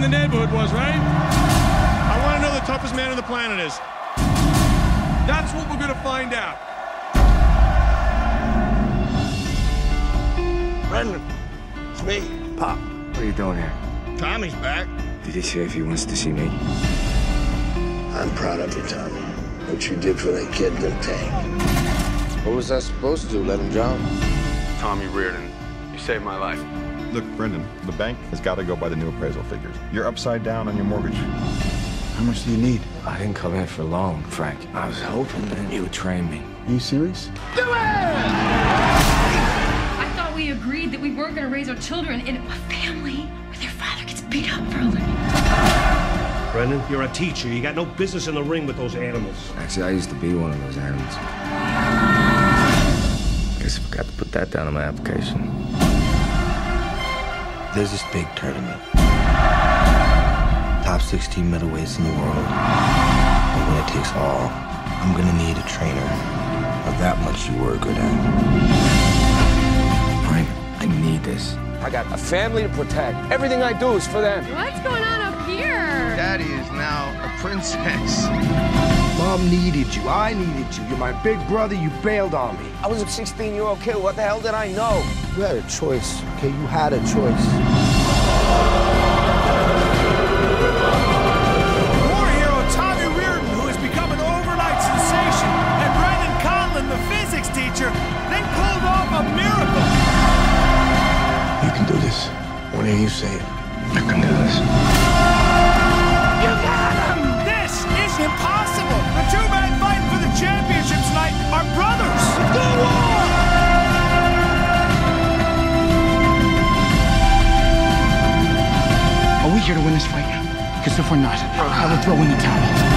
the neighborhood was, right? I want to know the toughest man on the planet is. That's what we're gonna find out. Brendan, it's me, Pop. What are you doing here? Tommy's back. Did he say if he wants to see me? I'm proud of you, Tommy. What you did for that kid in the tank. What was I supposed to do? Let him drown? Tommy Riordan, you saved my life. Look, Brendan, the bank has got to go by the new appraisal figures. You're upside down on your mortgage. How much do you need? I didn't come here for long, Frank. I was hoping that you would train me. Are you serious? Do it! I thought we agreed that we weren't going to raise our children in a family where their father gets beat up for a living. Brendan, you're a teacher. You got no business in the ring with those animals. Actually, I used to be one of those animals. Guess I forgot to put that down on my application. There's this big tournament. Top 16 middleweights in the world. And when it takes all, I'm gonna need a trainer of that much you were good at. Frank, I need this. I got a family to protect. Everything I do is for them. What's going on up here? Daddy is now a princess. Mom needed you. I needed you. You're my big brother. You bailed on me. I was a 16 year old kid. What the hell did I know? You had a choice, okay? You had a choice. War hero Tommy Riordan, who has become an overnight sensation, and Brendan Conlon, the physics teacher, then pulled off a miracle. You can do this. When hear you say it, I can do this. Here to win this fight? Because if we're not, I will throw in the towel.